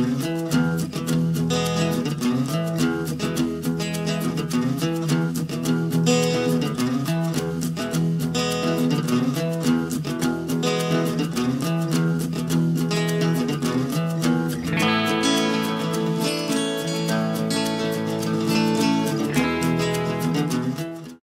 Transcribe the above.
Música